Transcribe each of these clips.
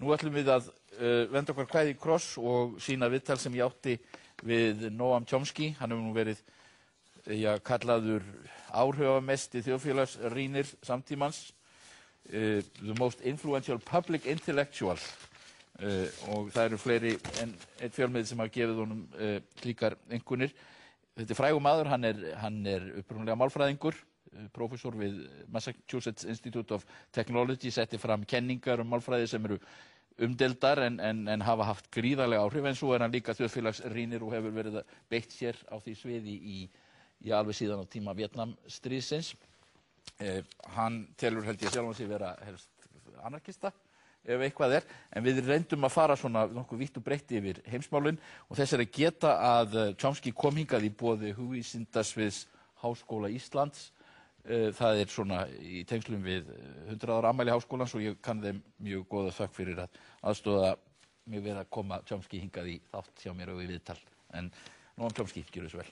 Nú ætlum við að uh, venda okkur kvæði í kross og sína viðtal sem ég átti við Noam Chomsky. Hann hefur nú verið já, kallaður áhrifamesti þjóðfélagsrýnir samtímans. Uh, the most influential public intellectual. Og það eru fleiri en einn fjölmið sem hafa gefið honum slíkar engunir. Þetta er frægum maður, hann er, hann er upprúnlega málfræðingur, prófessor við Massachusetts Institute of Technology, setti fram kenningar um málfræði sem eru umdeldar en, en, hafa haft gríðarlega áhrif en svo er hann líka þjóðfélagsrýnir og hefur verið beitt sér á því sviði í, í alveg síðan á tíma Vietnamstríðsins. Eh, hann telur held ég sjálf hans í vera helst anarkista ef eitthvað er, en við reyndum að fara svona nokkuð vitt og breytti yfir heimsmálun og þess er að geta að Chomsky kom hingað í bóði hugvísindasviðs Háskóla Íslands það er svona í tengslum við 100 ára ammæli háskólans og ég kann þeim mjög góða þökk fyrir að aðstóða mjög verið að koma Chomsky hingað í þátt hjá mér og í viðtal. En Nóam Chomsky, gjör þessu vel.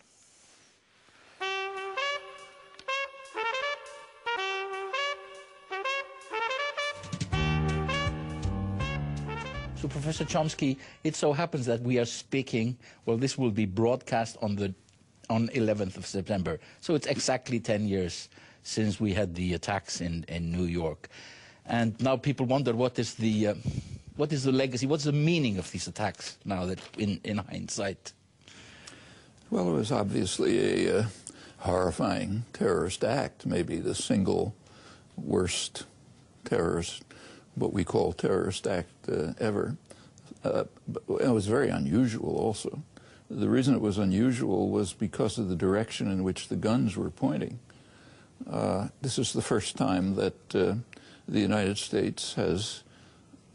So Professor Chomsky, it so happens that we are speaking, well this will be broadcast on the on 11th of September. So it's exactly 10 years since we had the attacks in, in New York. And now people wonder what is the, uh, what is the legacy, what's the meaning of these attacks now that in, in hindsight? Well, it was obviously a uh, horrifying terrorist act, maybe the single worst terrorist, what we call terrorist act uh, ever. Uh, it was very unusual also. The reason it was unusual was because of the direction in which the guns were pointing. Uh, this is the first time that uh, the United States has,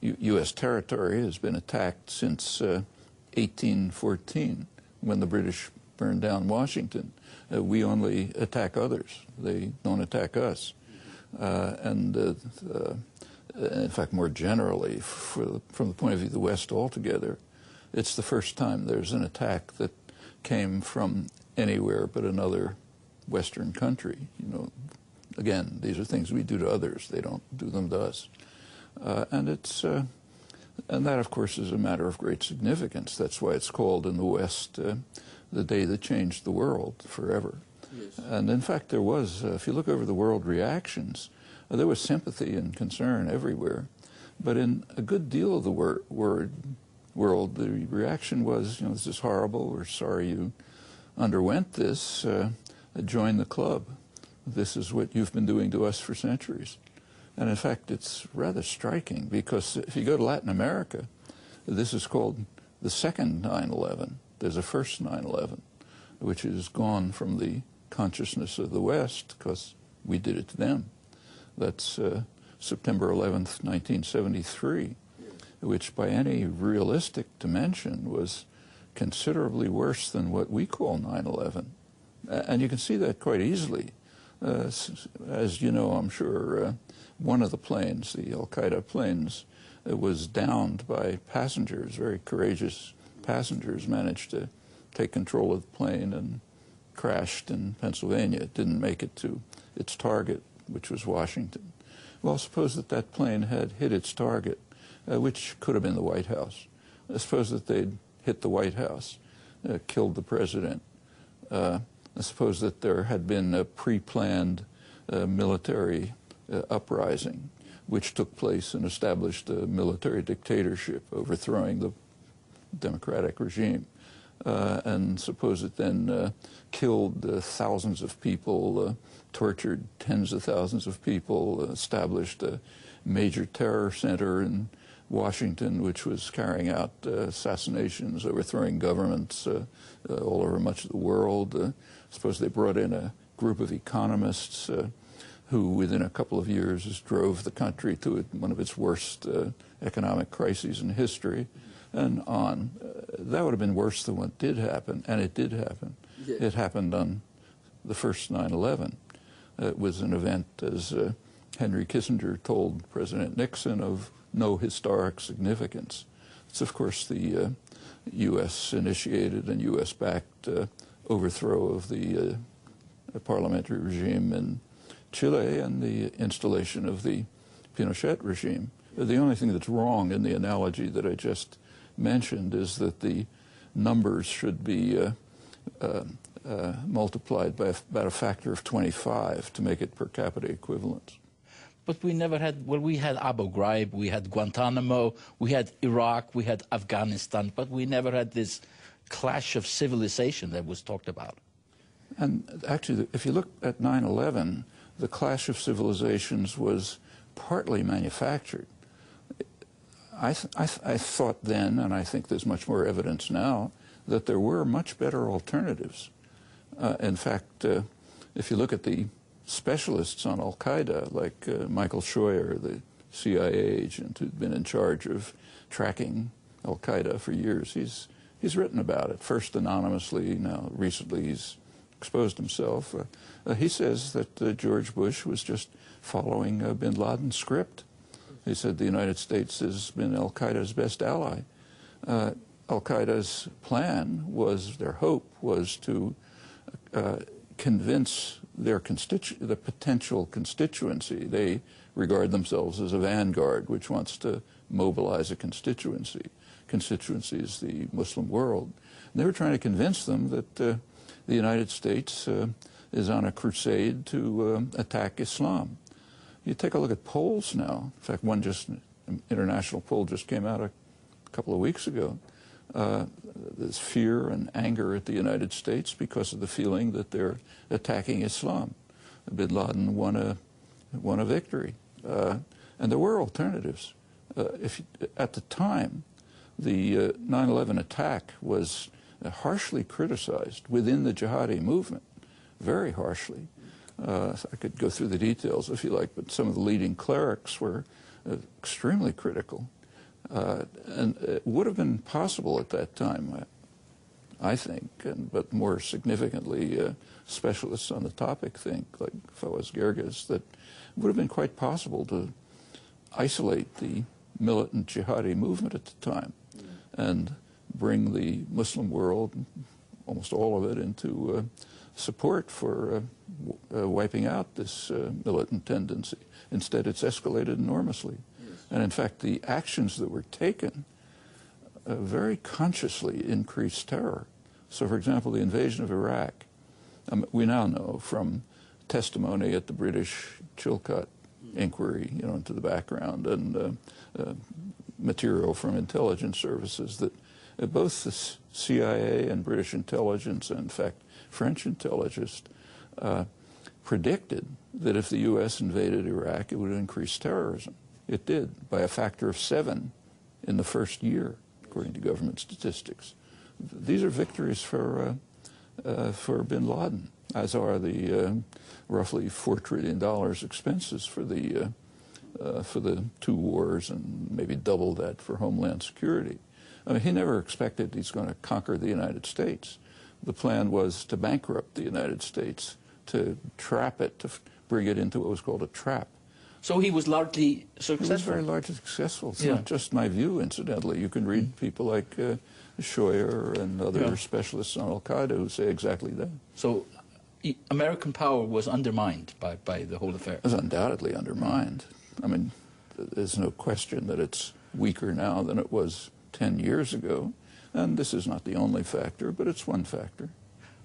U U.S. territory has been attacked since uh, 1814 when the British burned down Washington. Uh, we only attack others. They don't attack us. Uh, and uh, in fact, more generally, the, from the point of view of the West altogether, it's the first time there's an attack that came from anywhere but another Western country. You know, again, these are things we do to others. They don't do them to us. Uh, and it's, uh, and that, of course, is a matter of great significance. That's why it's called in the West uh, the day that changed the world forever. Yes. And in fact, there was, uh, if you look over the world reactions, uh, there was sympathy and concern everywhere. But in a good deal of the wor word world, the reaction was, you know, this is horrible. We're sorry you underwent this. Uh, join the club. This is what you've been doing to us for centuries. And in fact, it's rather striking because if you go to Latin America, this is called the second 9-11. There's a first 9-11, which is gone from the consciousness of the West because we did it to them. That's uh, September 11th, 1973 which by any realistic dimension was considerably worse than what we call 9-11. And you can see that quite easily. Uh, as you know, I'm sure, uh, one of the planes, the Al-Qaeda planes, uh, was downed by passengers, very courageous passengers managed to take control of the plane and crashed in Pennsylvania. It didn't make it to its target, which was Washington. Well, suppose that that plane had hit its target uh, which could have been the White House. I suppose that they'd hit the White House, uh, killed the president. Uh, I suppose that there had been a pre-planned uh, military uh, uprising, which took place and established a military dictatorship, overthrowing the democratic regime. Uh, and suppose it then uh, killed uh, thousands of people, uh, tortured tens of thousands of people, established a major terror center in Washington, which was carrying out uh, assassinations, overthrowing governments uh, uh, all over much of the world. I suppose they brought in a group of economists who, within a couple of years, drove the country to one of its worst economic crises in history, and on. that would have been worse than what did happen, and it did happen. Yeah. It happened on the first 9/11. It was an event, as uh, Henry Kissinger told President Nixon, of no historic significance. It's, of course, the uh, U.S. initiated and U.S. backed uh, overthrow of the uh, parliamentary regime in Chile and the installation of the Pinochet regime, The only thing that's wrong in the analogy that I just mentioned is that the numbers should be uh, uh, uh, multiplied by about a factor of 25 to make it per capita equivalent. But we never had, well, we had Abu Ghraib, we had Guantanamo, we had Iraq, we had Afghanistan, but we never had this clash of civilization that was talked about. And actually, if you look at 9 11, the clash of civilizations was partly manufactured. I, th I, th I, thought then, and I think there's much more evidence now, that there were much better alternatives. Uh, in fact, uh, if you look at the specialists on Al Qaeda, like uh, Michael Scheuer, the CIA agent who'd been in charge of tracking Al Qaeda for years, he's, he's written about it, first anonymously, now recently he's exposed himself. Uh, uh, he says that uh, George Bush was just following bin Laden's script. He said the United States has been Al Qaeda's best ally. Al Qaeda's plan was, their hope was to uh, convince their constitu- the potential constituency. They regard themselves as a vanguard which wants to mobilize a constituency. Constituency is the Muslim world. And they were trying to convince them that uh, the United States uh, is on a crusade to uh, attack Islam. You take a look at polls now. In fact, one just international poll just came out a couple of weeks ago. Uh, there's fear and anger at the United States because of the feeling that they're attacking Islam. Bin Laden won a won a victory, uh, and there were alternatives. Uh, if at the time, the 9/11 uh, attack was harshly criticized within the jihadi movement, very harshly. Uh, I could go through the details if you like, but some of the leading clerics were uh, extremely critical. Uh, and it would have been possible at that time, I think, and, but more significantly, uh, specialists on the topic think, like Fawaz Gerges, that it would have been quite possible to isolate the militant jihadi movement at the time and bring the Muslim world, almost all of it, into uh, support for uh, uh, wiping out this uh, militant tendency. Instead, it's escalated enormously. And in fact, the actions that were taken uh, very consciously increased terror. So, for example, the invasion of Iraq, um, we now know from testimony at the British Chilcot inquiry, you know, into the background and uh, uh, material from intelligence services that uh, both the CIA and British intelligence, and in fact, French intelligence, uh, predicted that if the U.S. invaded Iraq, it would increase terrorism. It did by a factor of seven in the first year, according to government statistics. These are victories for, uh, uh, for bin Laden, as are the uh, roughly $4 trillion expenses for the, uh, uh, for the two wars and maybe double that for Homeland Security. I mean, he never expected he's going to conquer the United States. The plan was to bankrupt the United States, to trap it, to bring it into what was called a trap. So he was largely successful. He was very largely successful. It's yeah. not just my view, incidentally. You can read people like uh, Scheuer and other yeah. specialists on Al Qaeda who say exactly that. So American power was undermined by, by the whole affair. It was undoubtedly undermined. I mean, there's no question that it's weaker now than it was 10 years ago. And this is not the only factor, but it's one factor.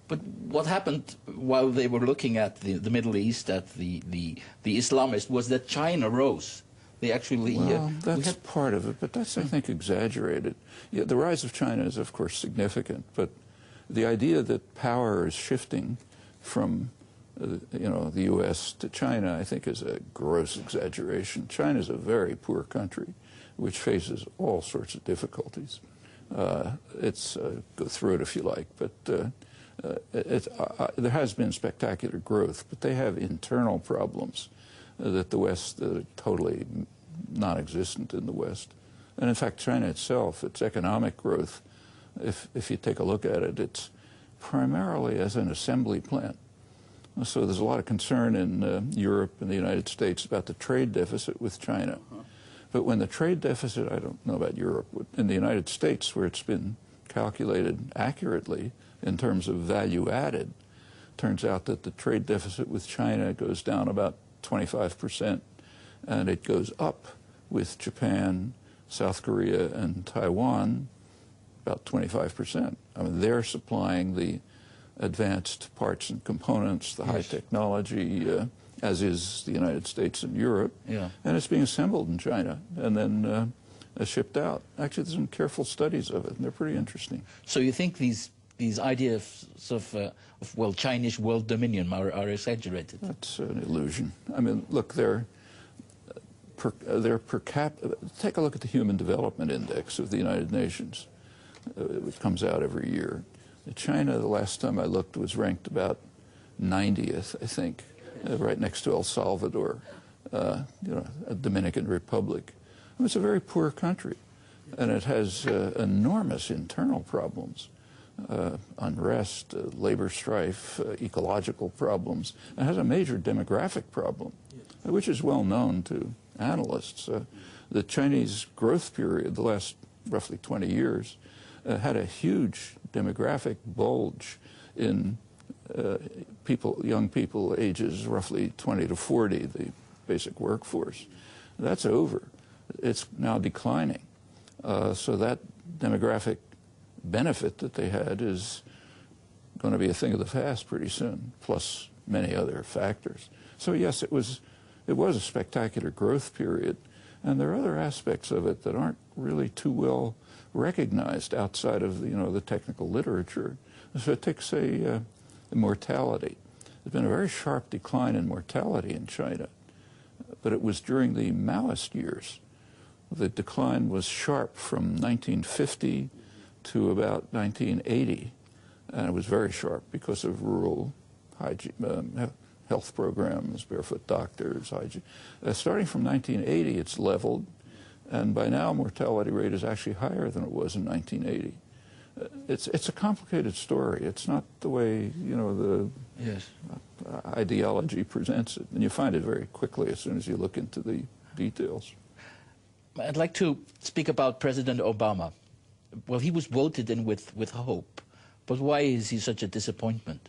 But what happened while they were looking at the, the Middle East, at the, the, the Islamists, was that China rose. They actually. Uh, well, uh, that's had... part of it, but that's, I think, exaggerated. Yeah, the rise of China is, of course, significant, but the idea that power is shifting from uh, you know, the U.S. to China, I think, is a gross exaggeration. China is a very poor country which faces all sorts of difficulties. Uh, it's uh, go through it if you like, but uh, uh, uh, there has been spectacular growth, but they have internal problems that the West are totally non-existent in the West. And in fact, China itself, its economic growth, if if you take a look at it, it's primarily as an assembly plant. So there's a lot of concern in Europe and the United States about the trade deficit with China. But when the trade deficit, I don't know about Europe, in the United States, where it's been calculated accurately in terms of value added, turns out that the trade deficit with China goes down about 25%, and it goes up with Japan, South Korea, and Taiwan, about 25%. I mean, they're supplying the advanced parts and components, the high technology, uh, as is the United States and Europe. Yeah. And it's being assembled in China and then uh, uh, shipped out. Actually, there's some careful studies of it, and they're pretty interesting. So you think these these ideas of, uh, of well Chinese world dominion are, are exaggerated? That's an illusion. I mean, look, they're per, they're per cap. Take a look at the Human Development Index of the United Nations, uh, which comes out every year. China, the last time I looked, was ranked about 90th, I think, uh, right next to El Salvador, uh, you know, a Dominican Republic. I mean, it's a very poor country, and it has uh, enormous internal problems. Uh, unrest, uh, labor strife, uh, ecological problems. It has a major demographic problem, which is well known to analysts. Uh, the Chinese growth period, the last roughly 20 years, uh, had a huge demographic bulge in uh, people, young people ages roughly 20 to 40, the basic workforce. That's over. It's now declining. So that demographic benefit that they had is going to be a thing of the past pretty soon, plus many other factors. So yes, it was, it was a spectacular growth period, and there are other aspects of it that aren't really too well recognized outside of you know the technical literature. So take say uh, mortality. There's been a very sharp decline in mortality in China, but it was during the Maoist years. The decline was sharp from 1950 to about 1980, and it was very sharp because of rural hygiene, um, health programs, barefoot doctors, hygiene. Uh, starting from 1980, it's leveled, and by now mortality rate is actually higher than it was in 1980. Uh, it's it's a complicated story. It's not the way you know the Yes. ideology presents it, and you find it very quickly as soon as you look into the details. I'd like to speak about President Obama. Well, he was voted in with, with hope, but why is he such a disappointment?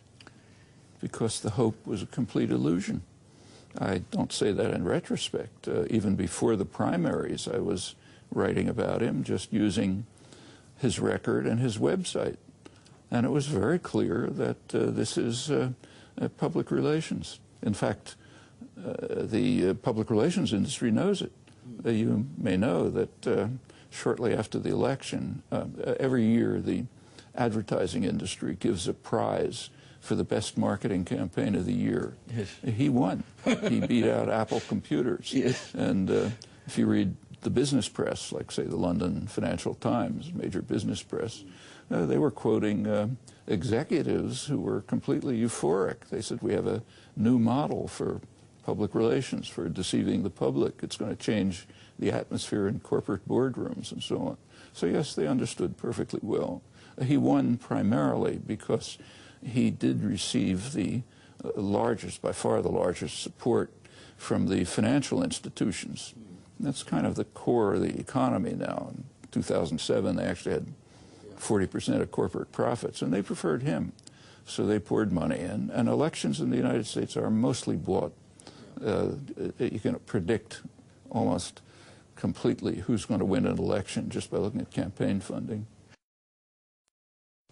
because the hope was a complete illusion. I don't say that in retrospect. Uh, even before the primaries, I was writing about him, just using his record and his website. And it was very clear that uh, this is uh, uh, public relations. In fact, uh, the uh, public relations industry knows it. You may know that shortly after the election, uh, every year the advertising industry gives a prize for the best marketing campaign of the year. Yes. He won. he beat out Apple computers. Yes. And uh, if you read the business press, like say the London Financial Times, major business press, uh, they were quoting uh, executives who were completely euphoric. They said, we have a new model for public relations, for deceiving the public. It's going to change the atmosphere in corporate boardrooms and so on. So yes, they understood perfectly well. He won primarily because he did receive the uh, largest, by far the largest support from the financial institutions. That's kind of the core of the economy now. In 2007, they actually had 40% of corporate profits, and they preferred him. So they poured money in. And elections in the United States are mostly bought. Uh, you can predict almost completely who's going to win an election just by looking at campaign funding.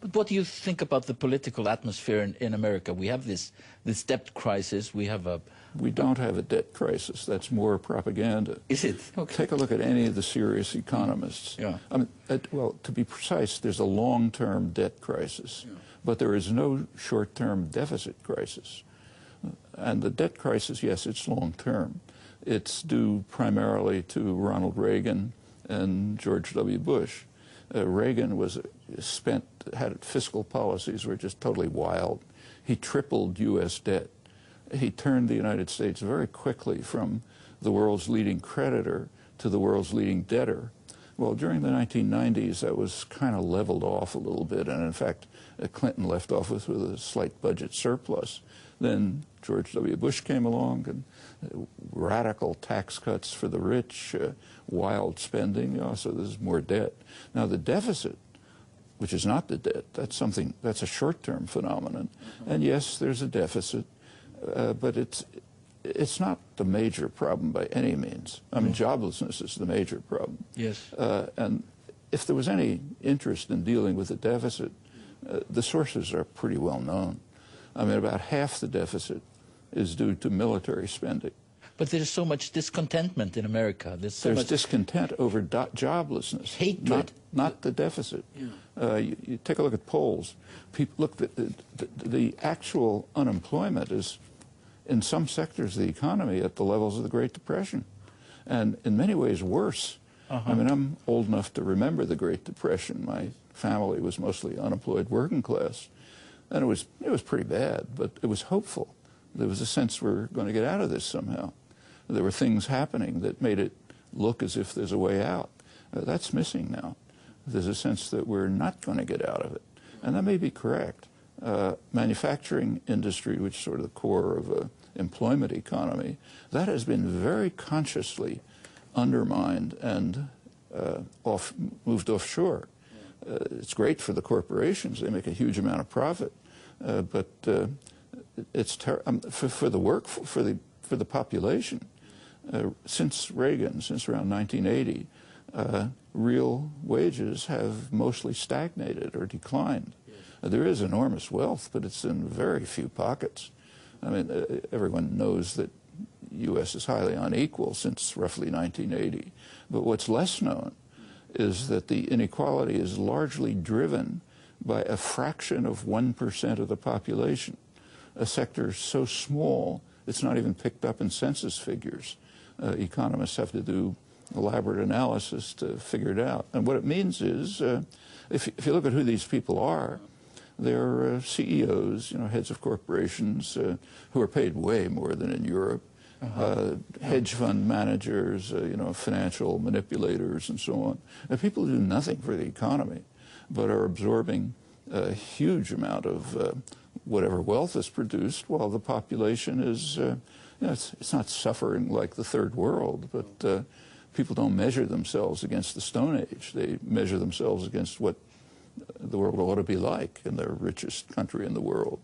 But what do you think about the political atmosphere in, in America? We have this, this debt crisis. We have a. We don't have a debt crisis. That's more propaganda. Is it? Okay. Take a look at any of the serious economists. Yeah. I mean, at, well, to be precise, there's a long-term debt crisis, but there is no short-term deficit crisis. And the debt crisis, yes, it's long-term. It's due primarily to Ronald Reagan and George W. Bush. Uh, Reagan was spent had fiscal policies were just totally wild. He tripled U.S. debt. He turned the United States very quickly from the world's leading creditor to the world's leading debtor. Well, during the 1990s, that was kind of leveled off a little bit, and in fact, uh, Clinton left office with a slight budget surplus. Then George W. Bush came along, and radical tax cuts for the rich, uh, wild spending, you know, so there's more debt. Now, the deficit which is not the debt. That's something, that's a short-term phenomenon. And yes, there's a deficit, uh, but it's, it's not the major problem by any means. I mean, joblessness is the major problem. Yes. Uh, and if there was any interest in dealing with the deficit, uh, the sources are pretty well known. I mean, about half the deficit is due to military spending. But there's so much discontentment in America. There's so There's much discontent over do- joblessness, Hatred. not, not the deficit. Uh, you, you take a look at polls. People look the, the, the, the actual unemployment is in some sectors of the economy at the levels of the Great Depression, and in many ways worse. I mean, I'm old enough to remember the Great Depression. My family was mostly unemployed working class, and it was it was pretty bad, but it was hopeful. There was a sense we're going to get out of this somehow. There were things happening that made it look as if there's a way out. Uh, that's missing now. There's a sense that we're not going to get out of it, and that may be correct. Uh, manufacturing industry, which is sort of the core of a employment economy, that has been very consciously undermined and uh, off, moved offshore. Uh, it's great for the corporations; they make a huge amount of profit, uh, but uh, it's ter- um, for, for the work for, for the for the population. Uh, since Reagan, since around 1980, uh, real wages have mostly stagnated or declined. Uh, there is enormous wealth, but it's in very few pockets. I mean, uh, everyone knows that U.S. is highly unequal since roughly 1980. But what's less known is that the inequality is largely driven by a fraction of 1% of the population, a sector so small it's not even picked up in census figures. Uh, economists have to do elaborate analysis to figure it out. And what it means is, uh, if, if you look at who these people are, they're uh, CEOs, you know, heads of corporations uh, who are paid way more than in Europe. Uh, hedge fund managers, uh, you know, financial manipulators, and so on. And people who do nothing for the economy, but are absorbing a huge amount of uh, whatever wealth is produced, while the population is, uh, you know, it's, it's not suffering like the third world, but uh, people don't measure themselves against the Stone Age. They measure themselves against what the world ought to be like in the richest country in the world.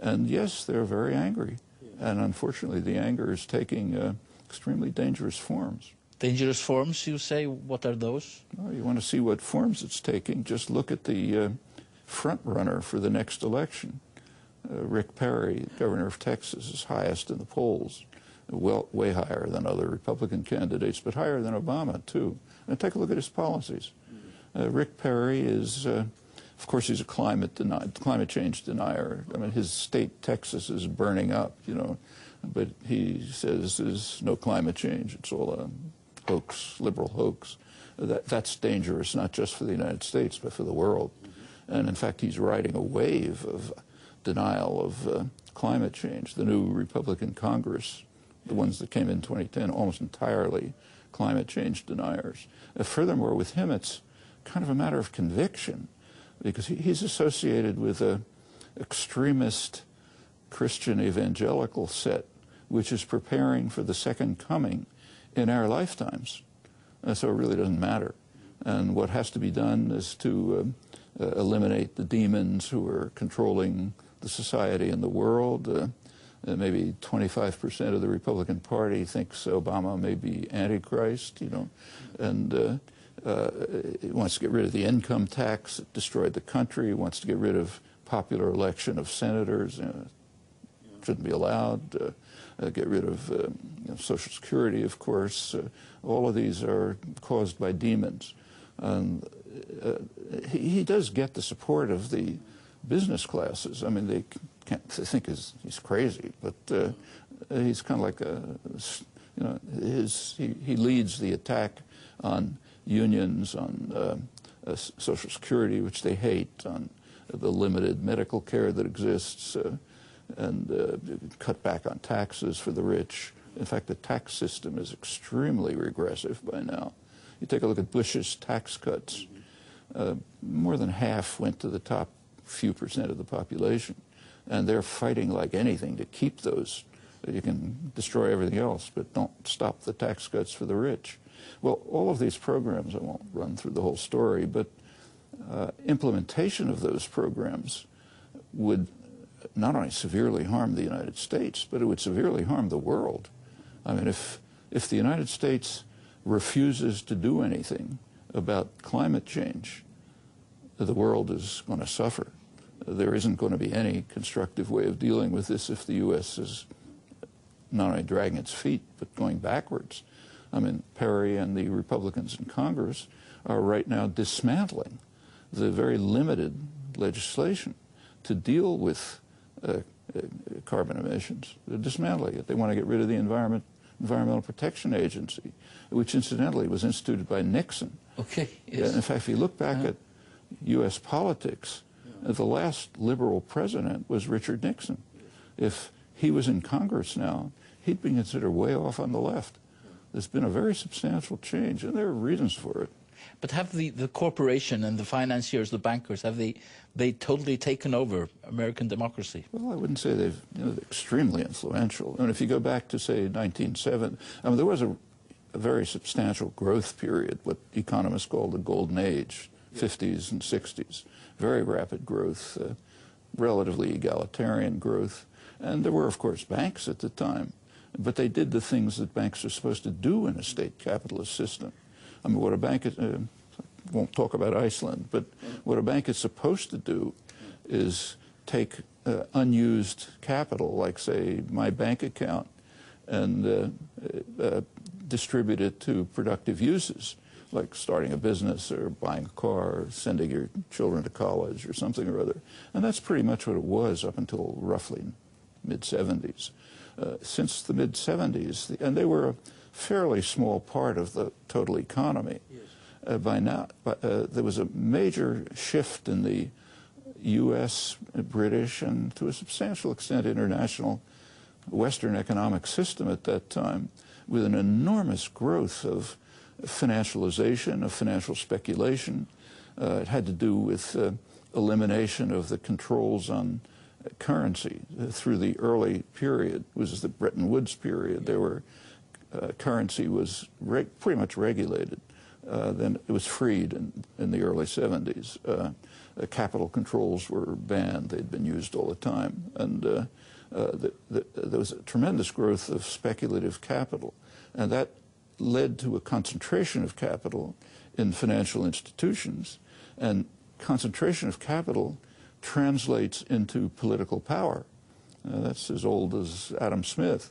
And yes, they're very angry. And unfortunately, the anger is taking uh, extremely dangerous forms. dangerous forms, you say. What are those? Well, you want to see what forms it's taking, just look at the uh, front runner for the next election. Uh, Rick Perry, governor of Texas, is highest in the polls, well, way higher than other Republican candidates, but higher than Obama, too. And take a look at his policies. Uh, Rick Perry is, uh, of course, he's a climate deni- climate change denier. I mean, his state, Texas, is burning up, you know, but he says there's no climate change. It's all a hoax, liberal hoax. That, that's dangerous, not just for the United States, but for the world. And in fact, he's riding a wave of denial of uh, climate change. The new Republican Congress, the ones that came in 2010, almost entirely climate change deniers. Uh, furthermore, with him, it's kind of a matter of conviction because he, he's associated with a extremist Christian evangelical set which is preparing for the second coming in our lifetimes. Uh, so it really doesn't matter. And what has to be done is to uh, uh, eliminate the demons who are controlling the society and the world. Uh, uh, maybe 25% of the Republican Party thinks Obama may be Antichrist, you know, and uh, uh, wants to get rid of the income tax that destroyed the country. Wants to get rid of popular election of senators. Uh, shouldn't be allowed. Uh, get rid of you know, Social Security, of course. Uh, all of these are caused by demons. And uh, he, he does get the support of the business classes. I mean, they can't they think he's, he's crazy, but uh, he's kind of like a, you know, his, he, he leads the attack on unions, on uh, uh, Social Security, which they hate, on the limited medical care that exists, uh, and uh, cut back on taxes for the rich. In fact, the tax system is extremely regressive by now. You take a look at Bush's tax cuts, uh, more than half went to the top few percent of the population. And they're fighting like anything to keep those. You can destroy everything else, but don't stop the tax cuts for the rich. Well, all of these programs, I won't run through the whole story, but uh, implementation of those programs would not only severely harm the United States, but it would severely harm the world. I mean, if, if the United States refuses to do anything about climate change, the world is going to suffer. There isn't going to be any constructive way of dealing with this if the U.S. is not only dragging its feet, but going backwards. I mean, Perry and the Republicans in Congress are right now dismantling the very limited legislation to deal with uh, uh, carbon emissions. They're dismantling it. They want to get rid of the Environment, Environmental Protection Agency, which incidentally was instituted by Nixon. Okay. Yes. In fact, if you look back uh-huh. at U.S. politics, yeah. the last liberal president was Richard Nixon. If he was in Congress now, he'd be considered way off on the left. There's been a very substantial change, and there are reasons for it. But have the, the corporation and the financiers, the bankers, have they they totally taken over American democracy? Well, I wouldn't say they've you know, extremely influential. I mean, if you go back to say 1907, I mean, there was a, a very substantial growth period, what economists call the golden age, 50s and 60s, very rapid growth, uh, relatively egalitarian growth, and there were, of course, banks at the time, but they did the things that banks are supposed to do in a state capitalist system. I mean, what a bank is, uh, won't talk about Iceland, but what a bank is supposed to do is take uh, unused capital, like say my bank account, and uh, uh, distribute it to productive uses, like starting a business or buying a car or sending your children to college or something or other. And that's pretty much what it was up until roughly mid 70s. Uh, since the mid 70s, and they were fairly small part of the total economy. Yes. Uh, by now, uh, there was a major shift in the U.S., British, and to a substantial extent international Western economic system at that time, with an enormous growth of financialization, of financial speculation. Uh, it had to do with uh, elimination of the controls on currency through the early period, was the Bretton Woods period. There were uh, currency was pretty much regulated. Uh, then it was freed in, in the early 70s. Uh, capital controls were banned. They'd been used all the time. And uh, uh, the, the, there was a tremendous growth of speculative capital. And that led to a concentration of capital in financial institutions. And concentration of capital translates into political power. Uh, that's as old as Adam Smith.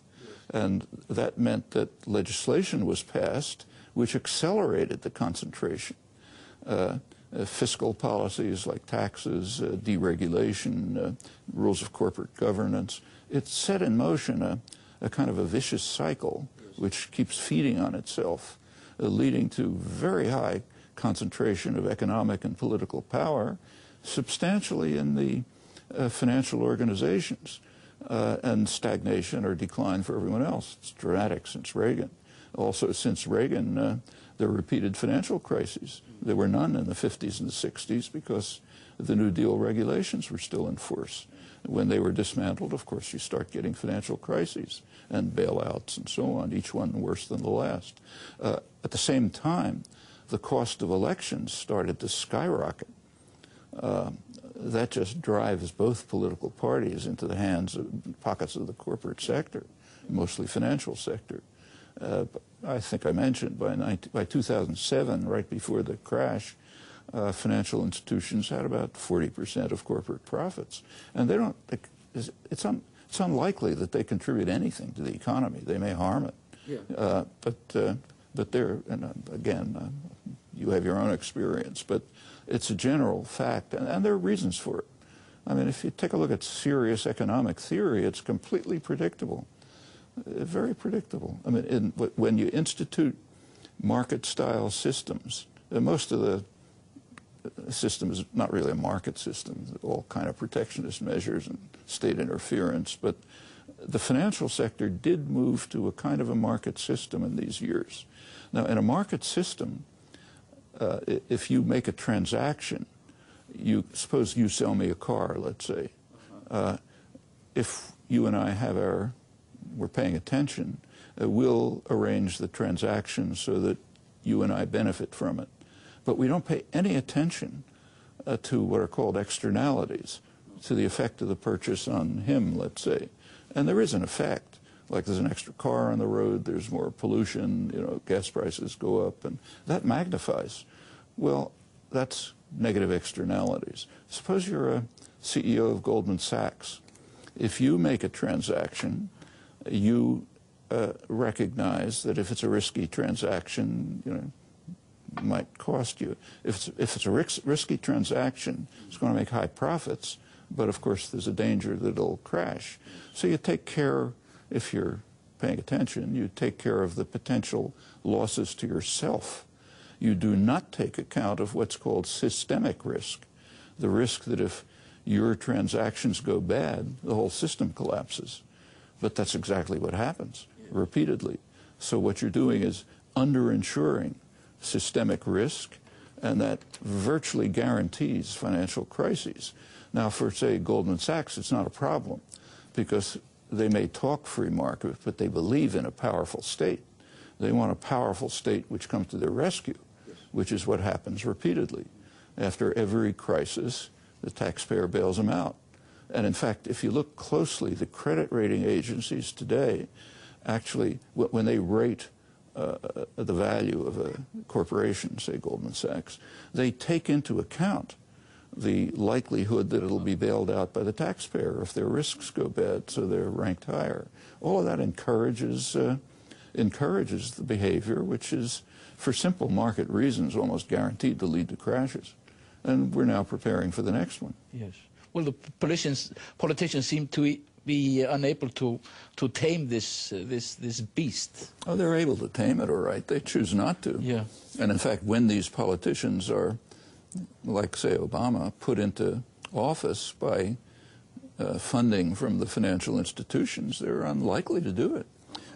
And that meant that legislation was passed which accelerated the concentration. Uh, uh, fiscal policies like taxes, uh, deregulation, uh, rules of corporate governance, it set in motion a, a, kind of a vicious cycle which keeps feeding on itself, uh, leading to very high concentration of economic and political power, substantially in the uh, financial organizations uh, and stagnation or decline for everyone else. It's dramatic since Reagan. Also, since Reagan, uh, there were repeated financial crises. There were none in the 50s and the 60s because the New Deal regulations were still in force. When they were dismantled, of course, you start getting financial crises and bailouts and so on, each one worse than the last. Uh, at the same time, the cost of elections started to skyrocket. Uh, that just drives both political parties into the hands of pockets of the corporate sector, mostly financial sector. Uh, I think I mentioned by, 19, by 2007, right before the crash, uh, financial institutions had about 40% of corporate profits. And they don't, it's, un, it's unlikely that they contribute anything to the economy. They may harm it. Yeah. Uh, but, uh, but they're, and uh, again, uh, you have your own experience, but it's a general fact, and, and there are reasons for it. I mean, if you take a look at serious economic theory, it's completely predictable, uh, very predictable. I mean, in, when you institute market-style systems, uh, most of the uh, system is not really a market system, all kind of protectionist measures and state interference, but the financial sector did move to a kind of a market system in these years. Now, in a market system, uh, if you make a transaction, you suppose you sell me a car, let's say. Uh, if you and I have our, we're paying attention, uh, we'll arrange the transaction so that you and I benefit from it. But we don't pay any attention uh, to what are called externalities. to the effect of the purchase on him, let's say. And there is an effect. Like there's an extra car on the road, there's more pollution, you know, gas prices go up, and that magnifies. Well, that's negative externalities. Suppose you're a CEO of Goldman Sachs. If you make a transaction, you uh, recognize that if it's a risky transaction, you know, might cost you. If it's, if it's a ris risky transaction, it's going to make high profits, but of course there's a danger that it'll crash. So you take care, if you're paying attention, you take care of the potential losses to yourself. You do not take account of what's called systemic risk, the risk that if your transactions go bad, the whole system collapses. But that's exactly what happens repeatedly. So what you're doing is underinsuring systemic risk, and that virtually guarantees financial crises. Now, for, say, Goldman Sachs, it's not a problem because they may talk free market, but they believe in a powerful state. They want a powerful state which comes to their rescue, which is what happens repeatedly. After every crisis, the taxpayer bails them out. And in fact, if you look closely, the credit rating agencies today actually, when they rate uh, the value of a corporation, say Goldman Sachs, they take into account the likelihood that it'll be bailed out by the taxpayer if their risks go bad, so they're ranked higher. All of that encourages uh, encourages the behavior, which is, for simple market reasons, almost guaranteed to lead to crashes. And we're now preparing for the next one. Yes. Well, the politicians politicians seem to be unable to to tame this uh, this this beast. Oh, they're able to tame it, all right. They choose not to. Yeah. And in fact, when these politicians are, like say Obama, put into office by uh, funding from the financial institutions, they're unlikely to do it.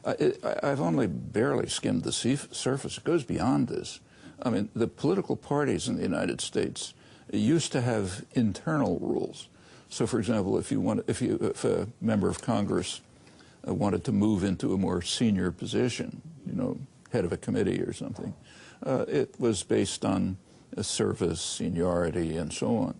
I, have only barely skimmed the surface. It goes beyond this. I mean, the political parties in the United States used to have internal rules so, for example, if you want, if you, if a member of Congress uh, wanted to move into a more senior position, you know, head of a committee or something, uh, it was based on service, seniority, and so on.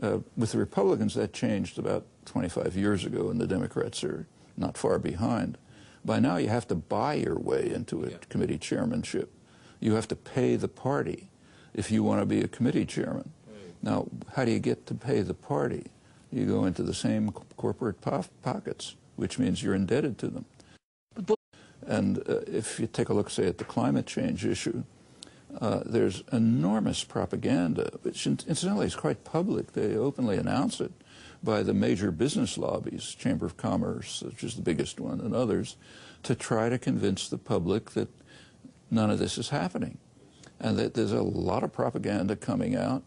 Uh, with the Republicans, that changed about 25 years ago, and the Democrats are not far behind. By now, you have to buy your way into a yeah. committee chairmanship. You have to pay the party if you want to be a committee chairman. Right. Now, how do you get to pay the party? you go into the same corporate po pockets, which means you're indebted to them. And uh, if you take a look, say, at the climate change issue, uh, there's enormous propaganda, which incidentally is quite public. They openly announce it by the major business lobbies, Chamber of Commerce, which is the biggest one, and others, to try to convince the public that none of this is happening. And that there's a lot of propaganda coming out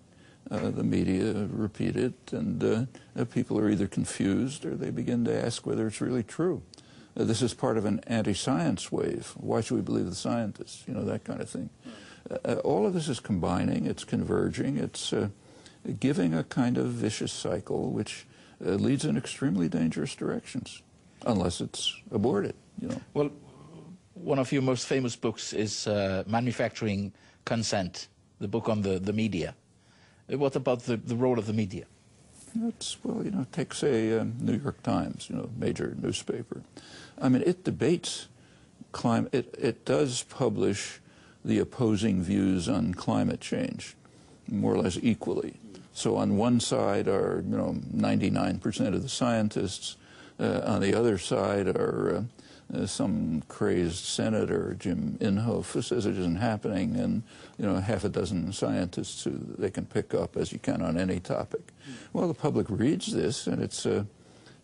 uh, the media repeat it, and uh, uh, people are either confused or they begin to ask whether it's really true. Uh, this is part of an anti-science wave. Why should we believe the scientists? You know, that kind of thing. Uh, uh, all of this is combining, it's converging, it's giving a kind of vicious cycle which leads in extremely dangerous directions, unless it's aborted, you know. Well, one of your most famous books is Manufacturing Consent, the book on the, the media. What about the, the role of the media? It's, well, you know, take, say, uh, New York Times, you know, major newspaper. I mean, it debates climate, it, it does publish the opposing views on climate change, more or less equally. So on one side are, you know, 99% of the scientists. Uh, on the other side are uh, uh, some crazed senator, Jim Inhofe, who says it isn't happening, and you know half a dozen scientists who they can pick up as you can on any topic. Well, the public reads this, and it's uh,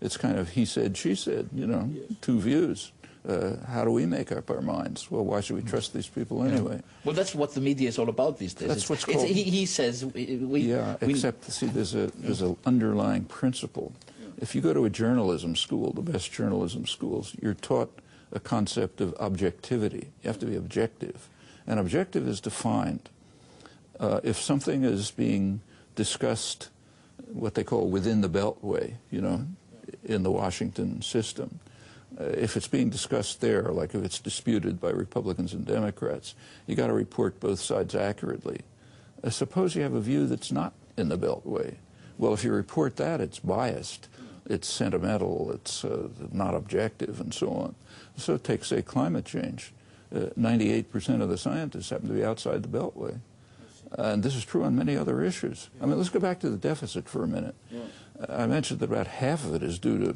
it's kind of he said, she said, you know, yes. two views. Uh, how do we make up our minds? Well, why should we trust these people anyway? Yeah. Well, that's what the media is all about these days. That's it's, what's called. He, he, says we. Yeah, we, except see, there's a there's an underlying principle if you go to a journalism school, the best journalism schools, you're taught a concept of objectivity. You have to be objective. And objective is defined. Uh, if something is being discussed, what they call within the beltway, you know, in the Washington system, if it's being discussed there, like if it's disputed by Republicans and Democrats, you got to report both sides accurately. Uh, suppose you have a view that's not in the beltway Well, if you report that, it's biased, it's sentimental, it's uh, not objective, and so on. So take, say, climate change. 98% of the scientists happen to be outside the Beltway. And this is true on many other issues. I mean, let's go back to the deficit for a minute. Yeah. I mentioned that about half of it is due to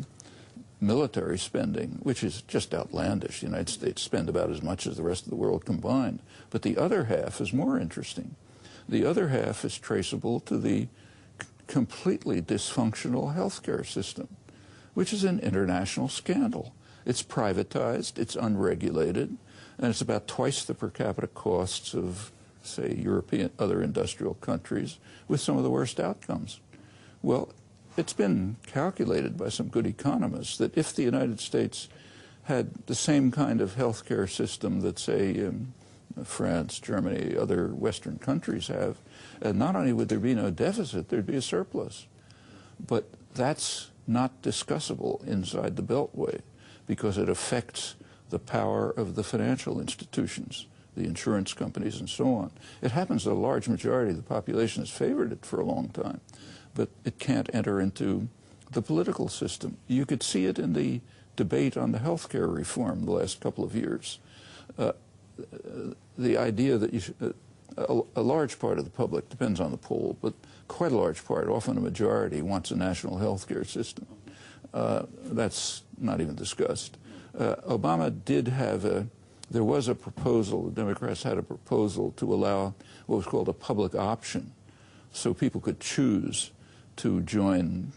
military spending, which is just outlandish. The United States spend about as much as the rest of the world combined. But the other half is more interesting. The other half is traceable to the completely dysfunctional healthcare system, which is an international scandal. It's privatized, it's unregulated, and it's about twice the per capita costs of, say, European, other industrial countries with some of the worst outcomes. Well, it's been calculated by some good economists that if the United States had the same kind of healthcare system that, say, um, France, Germany, other Western countries have, uh, not only would there be no deficit, there'd be a surplus. But that's not discussable inside the Beltway because it affects the power of the financial institutions, the insurance companies, and so on. It happens that a large majority of the population has favored it for a long time but it can't enter into the political system. You could see it in the debate on the health care reform the last couple of years. Uh, the idea that uh, a, a, large part of the public, depends on the poll, but quite a large part, often a majority, wants a national health care system. Uh, that's not even discussed. Uh, Obama did have a, there was a proposal, the Democrats had a proposal to allow what was called a public option, so people could choose to join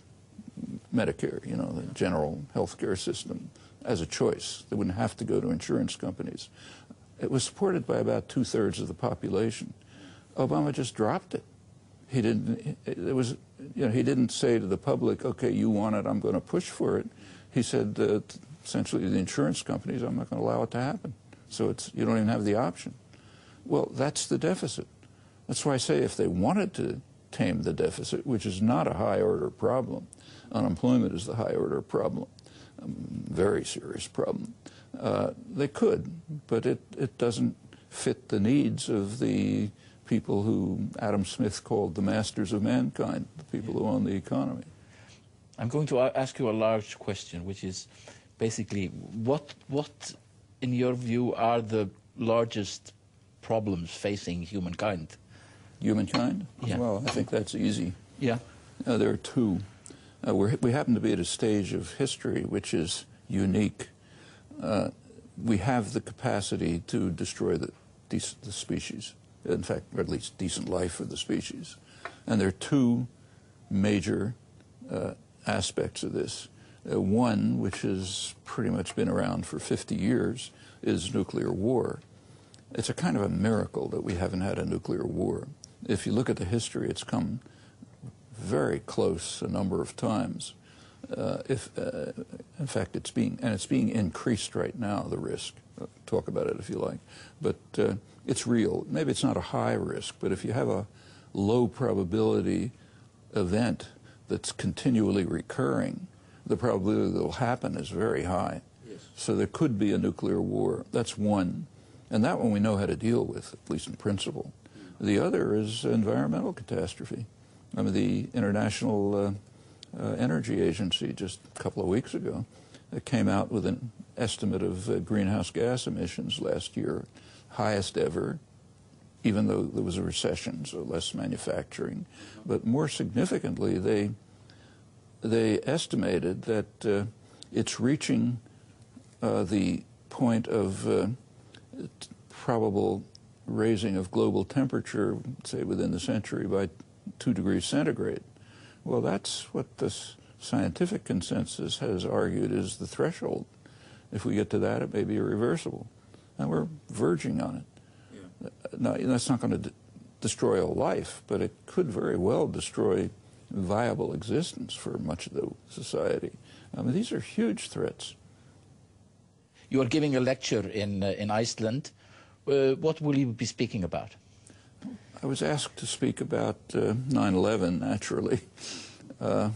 Medicare, you know, the general health care system, as a choice. They wouldn't have to go to insurance companies. It was supported by about two thirds of the population. Obama just dropped it. He didn't. It was, you know, he didn't say to the public, "Okay, you want it, I'm going to push for it." He said, essentially, the insurance companies, "I'm not going to allow it to happen." So it's you don't even have the option. Well, that's the deficit. That's why I say if they wanted to tame the deficit, which is not a high order problem. Unemployment is the high order problem, a very serious problem. Uh, they could, but it, it doesn't fit the needs of the people who Adam Smith called the masters of mankind, the people who own the economy. I'm going to ask you a large question, which is basically what, what, in your view, are the largest problems facing humankind? Humankind? Yeah. Well, I think that's easy. Yeah. Uh, there are two. Uh, we happen to be at a stage of history which is unique. Uh, we have the capacity to destroy the, the species, in fact, or at least decent life for the species. And there are two major uh, aspects of this. Uh, one, which has pretty much been around for 50 years, is nuclear war. It's a kind of a miracle that we haven't had a nuclear war if you look at the history, it's come very close a number of times. Uh, if, uh, in fact, it's being and it's being increased right now. The risk. Uh, talk about it if you like, but uh, it's real. Maybe it's not a high risk, but if you have a low probability event that's continually recurring, the probability that will happen is very high. Yes. So there could be a nuclear war. That's one, and that one we know how to deal with, at least in principle. The other is environmental catastrophe. I mean, the International uh, uh, Energy Agency just a couple of weeks ago uh, came out with an estimate of uh, greenhouse gas emissions last year, highest ever, even though there was a recession, so less manufacturing. But more significantly, they they estimated that uh, it's reaching uh, the point of probable raising of global temperature, say within the century, by two degrees centigrade. Well, that's what the scientific consensus has argued is the threshold. If we get to that, it may be irreversible. And we're verging on it. Yeah. Now, that's not going to destroy all life, but it could very well destroy viable existence for much of the society. I mean, these are huge threats. You are giving a lecture in, uh, in Iceland uh, what will you be speaking about? I was asked to speak about uh, 9-11, naturally. Uh,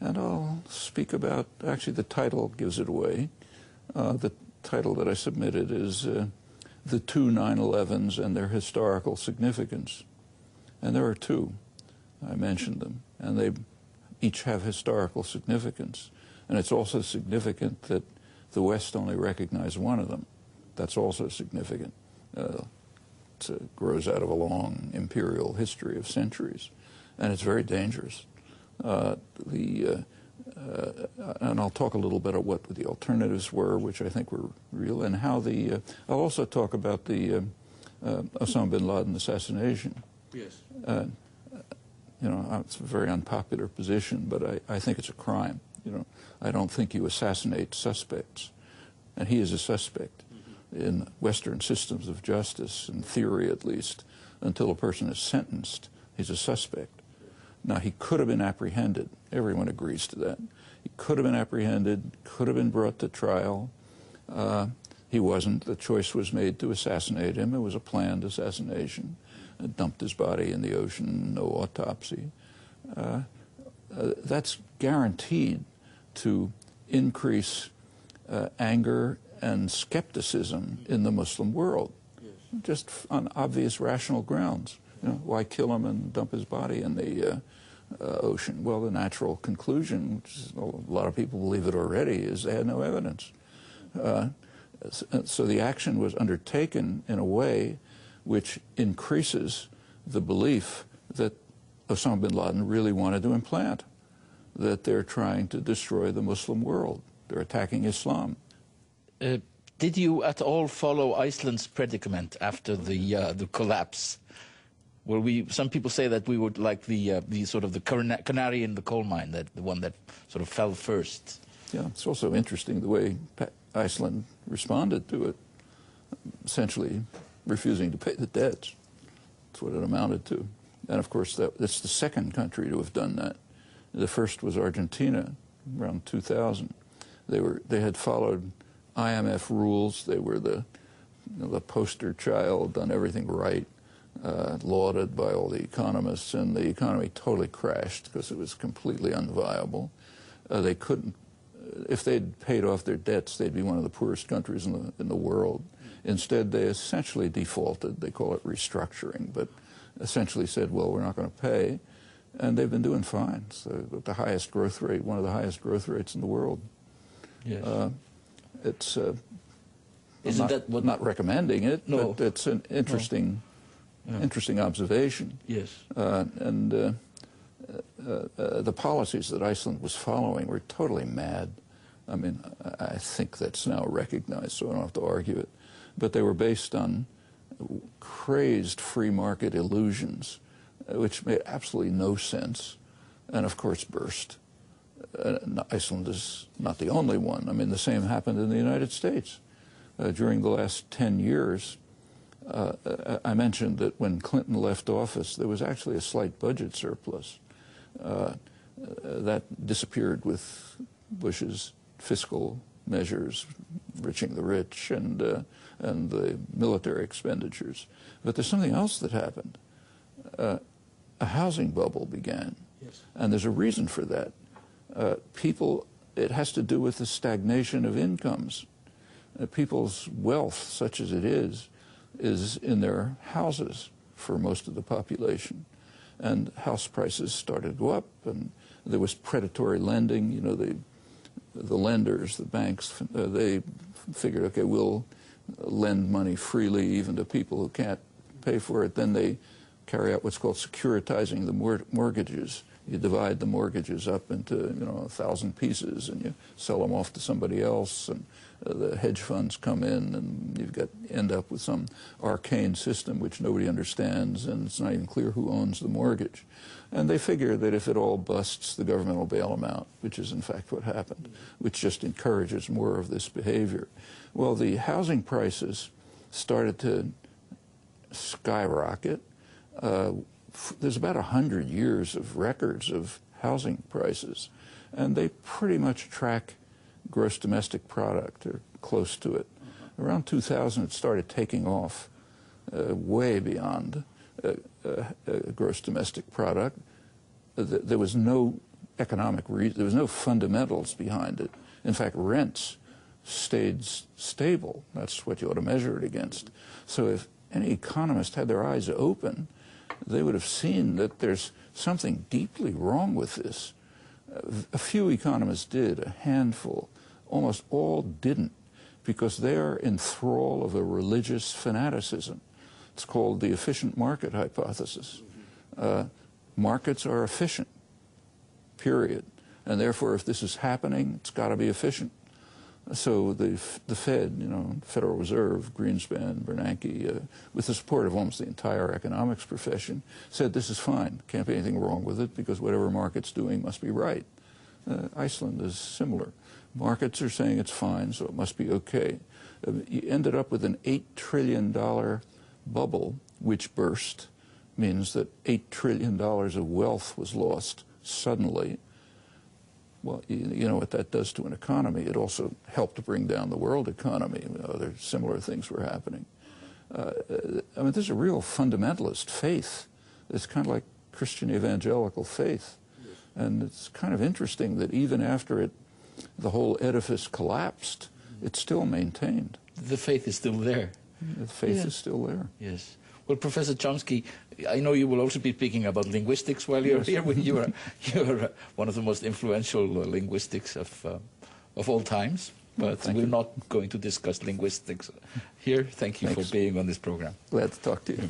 and I'll speak about, actually the title gives it away. Uh, the title that I submitted is uh, The Two 9-11s and Their Historical Significance. And there are two. I mentioned them. And they each have historical significance. And it's also significant that the West only recognized one of them. That's also significant. Uh, it grows out of a long imperial history of centuries, and it's very dangerous. Uh, the uh, uh, and I'll talk a little bit about what the alternatives were, which I think were real, and how the. Uh, I'll also talk about the uh, Osama bin Laden assassination. Yes. you know, it's a very unpopular position, but I, I think it's a crime. You know, I don't think you assassinate suspects, and he is a suspect. In Western systems of justice, in theory at least, until a person is sentenced. He's a suspect. Now, he could have been apprehended. Everyone agrees to that. He could have been apprehended, could have been brought to trial. Uh, he wasn't. The choice was made to assassinate him. It was a planned assassination. It dumped his body in the ocean, no autopsy. Uh, uh, that's guaranteed to increase uh, anger and skepticism in the Muslim world, just on obvious rational grounds. You know, why kill him and dump his body in the uh, uh, ocean? Well, the natural conclusion, which a lot of people believe it already, is they had no evidence. Uh, so the action was undertaken in a way which increases the belief that Osama bin Laden really wanted to implant, that they're trying to destroy the Muslim world. They're attacking Islam. Uh, did you at all follow Iceland's predicament after the uh, the collapse? Well, we some people say that we were like the uh, the sort of the canary in the coal mine, that the one that sort of fell first. Yeah, it's also interesting the way Iceland responded to it, essentially refusing to pay the debts. That's what it amounted to. And of course, that, that's the second country to have done that. The first was Argentina, around 2000. They were they had followed IMF rules. They were the you know, the poster child, done everything right, uh, lauded by all the economists, and the economy totally crashed because it was completely unviable. Uh, they couldn't if they'd paid off their debts, they'd be one of the poorest countries in the, in the world. Instead, they essentially defaulted. They call it restructuring, but essentially said, well, we're not going to pay. And they've been doing fine. So the highest growth rate, one of the highest growth rates in the world. Yes. Uh, it's uh, Isn't not, that what, not recommending it, no. but it's an interesting, no. yeah. interesting observation. Yes. Uh, and uh, uh, uh, the policies that Iceland was following were totally mad. I mean, I think that's now recognized, so I don't have to argue it. But they were based on crazed free market illusions, uh, which made absolutely no sense, and of course burst. Uh, Iceland is not the only one. I mean, the same happened in the United States. Uh, during the last 10 years, uh, I mentioned that when Clinton left office, there was actually a slight budget surplus. Uh, that disappeared with Bush's fiscal measures, enriching the rich and uh, and the military expenditures. But there's something else that happened. Uh, a housing bubble began, yes. and there's a reason for that. Uh, people, it has to do with the stagnation of incomes. Uh, people's wealth, such as it is, is in their houses for most of the population and house prices started to go up, and there was predatory lending. You know, the the lenders, the banks, uh, they figured, okay, we'll lend money freely even to people who can't pay for it. Then they carry out what's called securitizing the mor mortgages. You divide the mortgages up into you know a thousand pieces, and you sell them off to somebody else, and uh, the hedge funds come in, and you've got end up with some arcane system which nobody understands, and it's not even clear who owns the mortgage. And they figure that if it all busts, the government will bail them out, which is in fact what happened, which just encourages more of this behavior. Well, the housing prices started to skyrocket. Uh, there's about 100 years of records of housing prices, and they pretty much track gross domestic product or close to it. Around 2000, it started taking off uh, way beyond uh, uh, uh gross domestic product. there was no economic reason, there was no fundamentals behind it. In fact, rents stayed stable. That's what you ought to measure it against. So if any economist had their eyes open, they would have seen that there's something deeply wrong with this a few economists did, a handful. Almost all didn't because they're in thrall of a religious fanaticism. It's called the efficient market hypothesis. Uh, markets are efficient, period. And therefore, if this is happening, it's got to be efficient. So the, the Fed, you know, Federal Reserve, Greenspan, Bernanke, uh, with the support of almost the entire economics profession, said this is fine. Can't be anything wrong with it because whatever market's doing must be right. Uh, Iceland is similar. Markets are saying it's fine, so it must be okay. Uh, you ended up with an $8 trillion bubble, which burst, means that $8 trillion of wealth was lost suddenly. Well, you, you, know what that does to an economy. It also helped to bring down the world economy. Other similar things were happening. Uh, I mean, there's a real fundamentalist faith. It's kind of like Christian evangelical faith. And it's kind of interesting that even after it the whole edifice collapsed, it's still maintained. The faith is still there. The faith yeah. is still there. Yes. Well, Professor Chomsky, I know you will also be speaking about linguistics while you're yes. here. You are, you're uh, one of the most influential uh, linguistics of, uh, of all times. But Thank we're you. not going to discuss linguistics here. Thank you Thanks. for being on this program. Glad to talk to you.